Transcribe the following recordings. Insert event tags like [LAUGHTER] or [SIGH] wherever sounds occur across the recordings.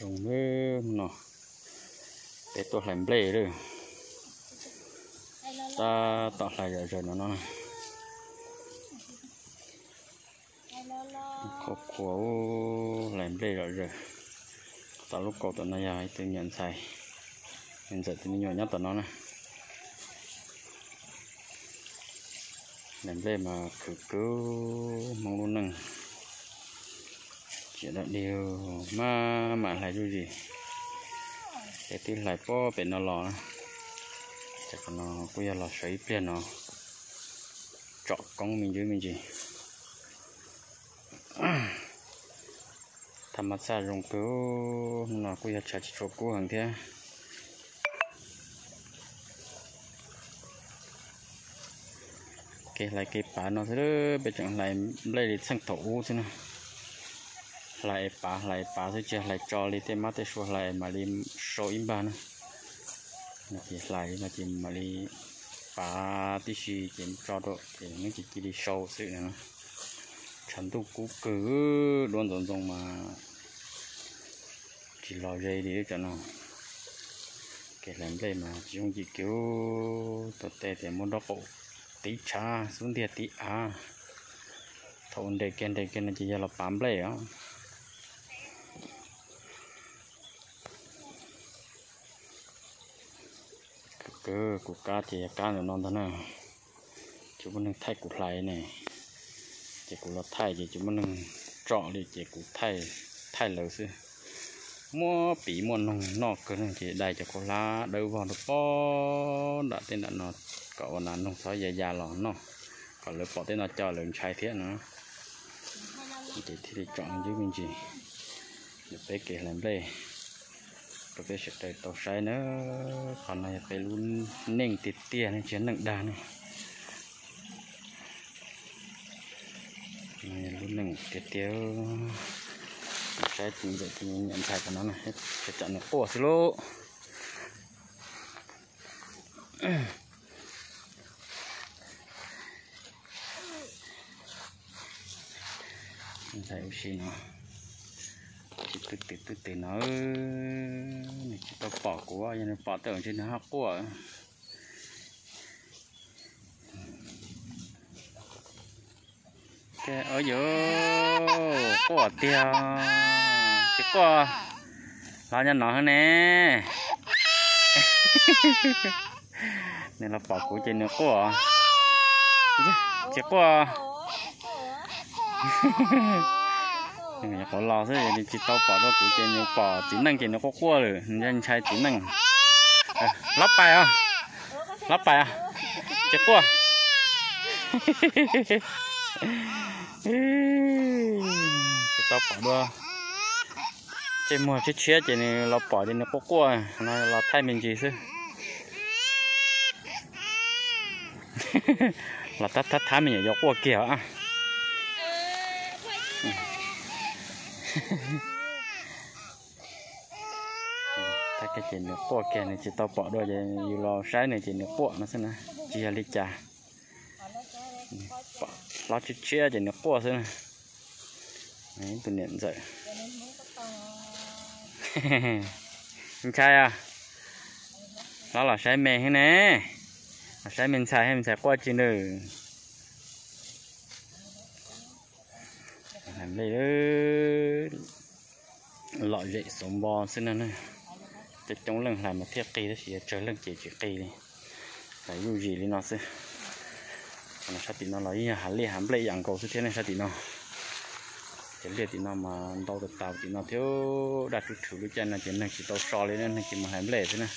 dùng với nó. Để tôi làm bể rồi ta tạo lại giờ giờ nó nó có khổ làm bể rồi rồi tạo lúc cầu tụi này dài tự nhận xài nhận giờ thì nhỏ nhất tụi nó này. Làm bể mà cứ cứ mong luôn nâng chỉ là điều mà mà lại như gì. Cái tin lại có bên nó lò chắc nó bây giờ là sấy tiền nó. Chọn con mình dưới mình gì. [CLEARS THROAT] Tham mặt xa rồng cứu nó bây giờ chả chỉ cho cứu hàng thế cái lại cái bà nó sẽ bây giờ lại lấy đi sang thủ thế nào lại bà lại bà thôi chứ lại cho đi thêm mắt số lại mà đi số im bà nữa mà chỉ lại mà chỉ mà đi bà tí gì chỉ cho độ thì nó chỉ chỉ đi sâu sự nữa chẳng tu cú cứ luôn dồn dồn mà chỉ lo dây đi cho nó cái làm đây mà chỉ không chỉ kiểu tôi tệ thì muốn đó cổ tí cha xuống địa tí à thôn đề kiến đề kiến là chỉ là bám lấy á cứ của cá thì cá nó non thế nào chúng mình thay củ lại này chỉ củ lót thay thì chúng mình chọn đi, chỉ củ thay thay lỡ xưa mua bị mua nông nọ cơ nên chỉ đầy cho cô lá đâu vào được po đã tên đã nó, cậu là nông sói già già lỏng nó. Còn lấy bỏ tên là cho lượng chai thiết nữa. Chỉ thì chọn dưới mình chỉ. Được bé kể làm đây ประเภทเฉดได้ต่อใช้เนอะขอนายไปลุ้นเน่งติดเตี้ยในเชียนหนึ่งดานี่ลุ้นหนึ่งเตี้ยวตี้ใช้จริงจะจริงยันใช้กันนั้นนะจะจัดหนักปวดสิลูกใส่ชิ้นเนะ từ từ từ từ nó này chỉ tao bỏ của cho nên bỏ tưởng trên nó học của cái ở giữa. Của tiêu chứ có lo nhân nó hơn nè. Nên là bỏ của trên nó của. Chứ có có lo thế thì chỉ tao bỏ đó của trên bỏ chỉ năng trên nó có qua rồi nhân trai chỉ năng lắp bài à lắp bài à chết qua chỉ tao bỏ đó trên chết chết trên nó bỏ trên nó có qua nó là thay mình gì chứ là tắt tắt thay mình ở qua kia à [LAUGHS] ta cái chuyện nước bọt kè này chỉ tao bỏ đôi vậy dù lo trái này chỉ nước bọt nó xem nè chỉ là lịch trà ừ, lo chút chia chỉ nước bọt xem nè đấy tôi niệm dậy. [LAUGHS] Anh trai à? Đó là trái mè thế nè. Trái mình xài hay mình xài qua chỉ đường làm đây đó lọ dậy sống bò, xin anh ơi để chống lần làm một thiết kỳ đó chỉ chơi lần chỉ chỉ kỳ này. Phải dù gì đi nó sẽ nó sao thì nó lấy hẳn liền hẳn lấy dạng cầu thế này, sao thì nó chỉ liệt thì nó mà đau được tàu thì nó thiếu đặt chút thử lúc chân là chỉ là chỉ tàu so lên nên chỉ mà hẳn lệ thế này.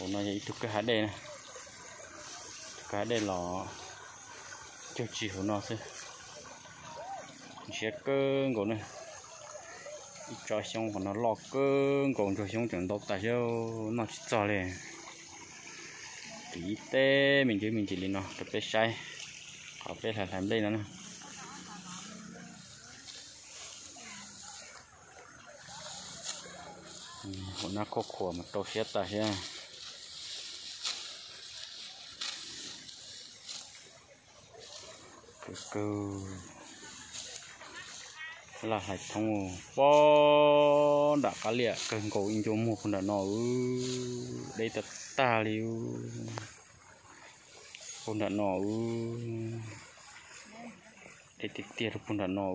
Còn nó vậy thuộc cái hạt đây này. Cái đây là cho chỉ của nó sẽ chế cơn của này. Cho xong của nó lọ cơn còn cho xong chuẩn đâu tại sao nó chỉ cho liền tí tê, mình chỉ mình chỉ lên nó cái bé sai. Có bé là làm đây nữa của nó có khổ mà tôi sẽ tại sao? Let's go là hạch thông bó đã cá lịa. Cần cầu in cho mua con đã nọ đây ta ta liu. Con đã nọ để tiệt tiệt con đã nọ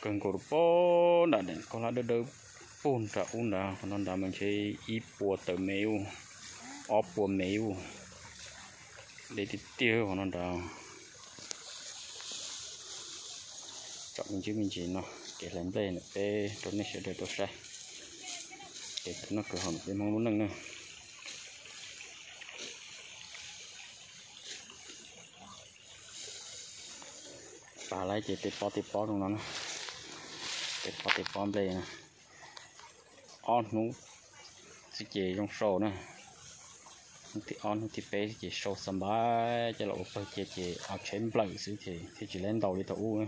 cần cầu bó đã đến con là đỡ đỡ bồn đã uống đã con non đã mình chơi ít bùa tờ mèo. Óp bùa mèo. Để tiệt tiệt con non đã. Chọn mình chứ mình chỉ nó để làm nữa để trốn này sẽ được tôi ra. Để nó cửa hồng để mong muốn nâng nữa bà lấy chỉ tiếp bó tiếp bó trong đó nè. Tiếp bó tiếp bó đây nè. On nú chỉ chỉ trong sổ nè. Thì on thì bé chỉ sổ sầm bá cho lộ phải chỉ chỉ ở trên bờ xíu thì thì chỉ lên đầu đi tàu